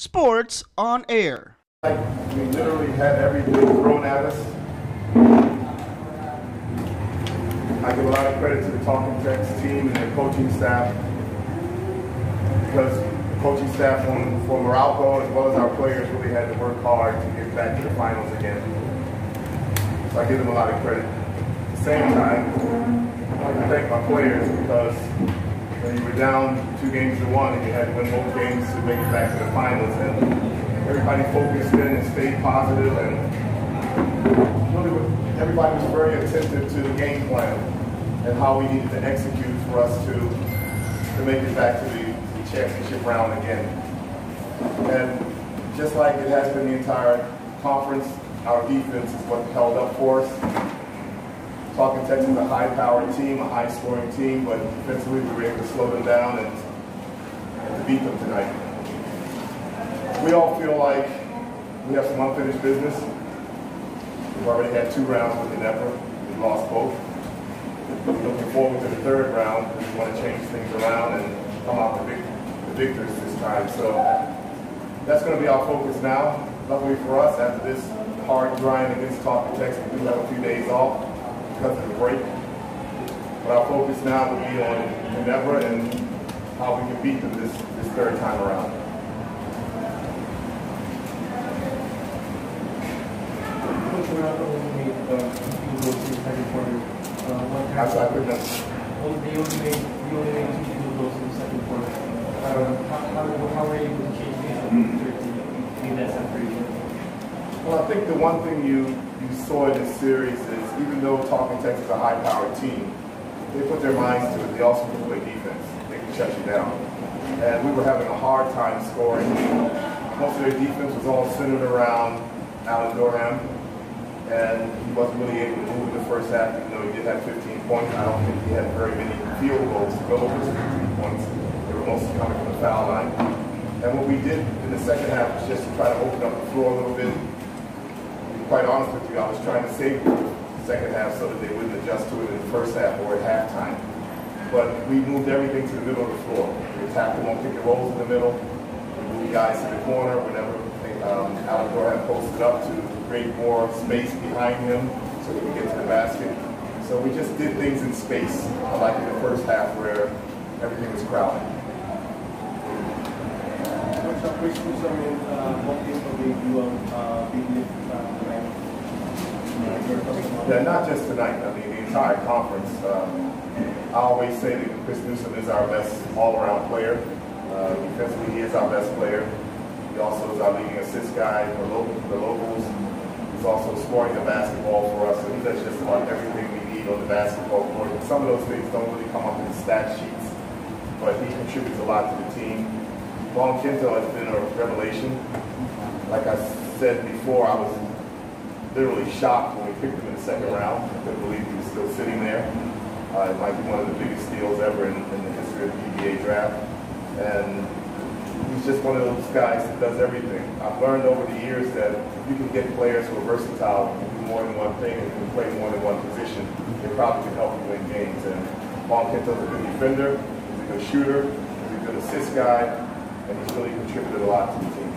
Sports on Air. We literally had everything thrown at us. I give a lot of credit to the Talk 'N Text team and their coaching staff because the coaching staff from, from Meralco as well as our players really had to work hard to get back to the finals again. So I give them a lot of credit. At the same time, I like to thank my players because when you were down two games to one and you had to win both games to make it back to the finals and everybody focused in and stayed positive and really everybody was very attentive to the game plan and how we needed to execute for us to to make it back to the, the championship round again. And just like it has been the entire conference, our defense is what held up for us. Talk 'N Text is a high-powered team, a high-scoring team, but defensively we were able to slow them down and, and to beat them tonight. We all feel like we have some unfinished business. We've already had two rounds with Ginebra. We lost both. We're looking forward to the third round. We want to change things around and come out the, the victors this time. So that's going to be our focus now. Luckily for us, after this hard grind against Talk 'N Text, we have a few days off because of the break. But our focus now will be on Ginebra and how we can beat them this, this third time around. Couldn't only made, only in the second quarter. How, how, how you to change the? Well, I think the one thing you, you saw in this series is even though Talk 'N Text is a high-powered team, they put their minds to it. They also can play defense. They can shut you down. And we were having a hard time scoring. Most of their defense was all centered around Allen Durham. And he wasn't really able to move in the first half, even though he did have 15 points. I don't think he had very many field goals to go over his 15 points. They were mostly coming from the foul line. And what we did in the second half was just to try to open up the floor a little bit, quite honest with you, I was trying to save the second half so that they wouldn't adjust to it in the first half or at halftime. But we moved everything to the middle of the floor. We attacked them on pick and rolls in the middle. We moved guys to the corner whenever um, had posted up to create more space behind him so that we get to the basket. So we just did things in space, like in the first half where everything was crowded. Uh, uh, you uh, lift uh, tonight. Uh, your thoughts on Yeah, not just tonight. I mean, the entire conference. Um, I always say that Chris Newsome is our best all-around player. Uh, defensively, he is our best player. He also is our leading assist guy for, local, for the locals. He's also scoring the basketball for us. So he does just about everything we need on the basketball court. Some of those things don't really come up in the stat sheets, but he contributes a lot to the team. Bong Quinto has been a revelation. Like I said before, I was literally shocked when picked him in the second round. I couldn't believe he was still sitting there. Uh, it might be one of the biggest steals ever in, in the history of the PBA draft. And he's just one of those guys that does everything. I've learned over the years that if you can get players who are versatile and do more than one thing and can play more than one position, they probably can help you win games. And Bong Quinto's a good defender, he's a good shooter, he's a good assist guy, and he's really contributed a lot to the team.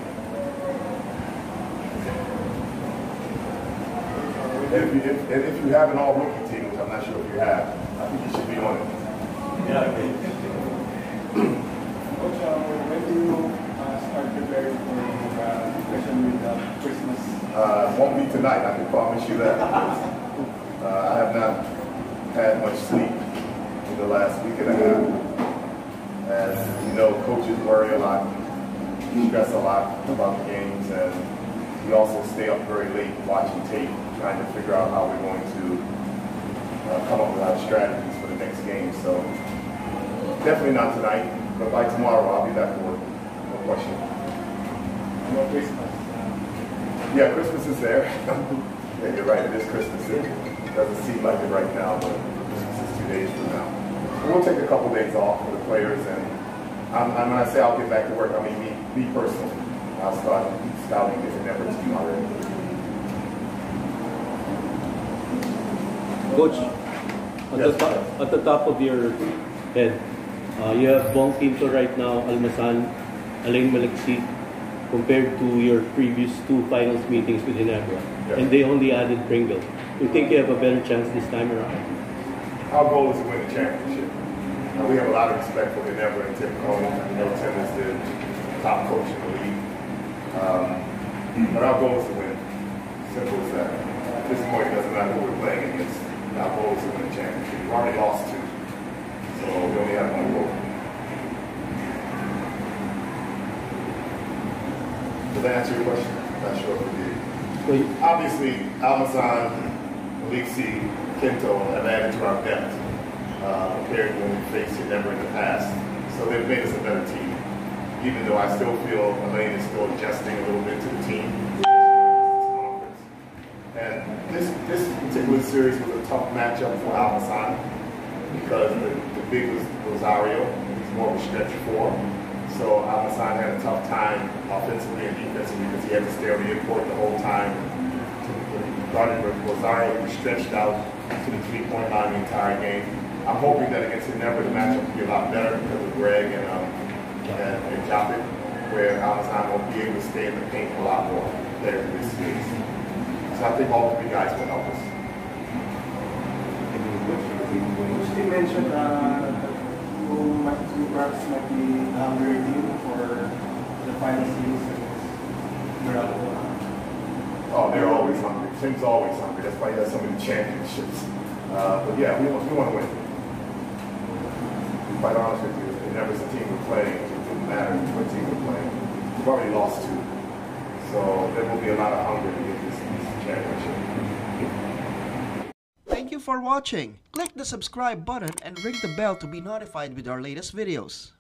And if you, if, and if you have an all-rookie team, which I'm not sure if you have, I think you should be on it. Yeah. Coach, uh, when do you uh, start preparing for uh, especially with uh, Christmas? Uh, won't be tonight, I can promise you that. Uh, I have not had much sleep in the last week and a half. As you know, coaches worry a lot, stress a lot about the games, and we also stay up very late watching tape, trying to figure out how we're going to uh, come up with our strategies for the next game. So definitely not tonight, but by tomorrow I'll be back to work. No question. No Christmas. Yeah, Christmas is there. yeah, you're right. It is Christmas. It doesn't seem like it right now, but Christmas is two days from now. So we'll take a couple days off for the players, and I'm, I'm, when I say I'll get back to work, I mean me, me personally. I'll start scouting different efforts team already. Coach, at, Yes. the top, at the top of your head, uh, you have Bong Quinto right now, Almazan, Allein Maliksi, compared to your previous two finals meetings with Yeah. and they only added Pringle. Do you think you have a better chance this time around? Our goal is to win the championship. We have a lot of respect for Ginebra and Tim Cone. You know, Tim is the top coach in the league. Um, but our goal is to win. Simple as that. At this point, it doesn't matter who we're playing against. Our goal to win the championship. We've already lost two, so we only have one goal. Does that answer your question? Not sure if it did. So Obviously, Almazan, Elixir, Quinto have added to our depth uh, compared to when we faced Denver in the past. So they've made us a better team. Even though I still feel Allein is still adjusting a little bit to the team. And this this particular series was a tough matchup for Almazan because the, the big was Rosario. He's more of a stretch four. So Almazan had a tough time offensively and defensively because he had to stay on the import the whole time. With Rosario, he stretched out to the three-point line the entire game. I'm hoping that against Ginebra, the matchup will be a lot better because of Greg and um, and, and Japeth, where Almazan will be able to stay in the paint a lot more there this series. I think all three guys will help us. Steve mentioned uh, that you perhaps might be hungry team for the final series Oh, they're always hungry. Tim's always hungry. That's why he has so many championships. Uh, but yeah, we want, we want to win. To be quite honest with you, if Never's the team we're playing, it didn't matter what team we're playing. We've already lost two. So there will be a lot of hunger to get championship. Thank you for watching. Click the subscribe button and ring the bell to be notified with our latest videos.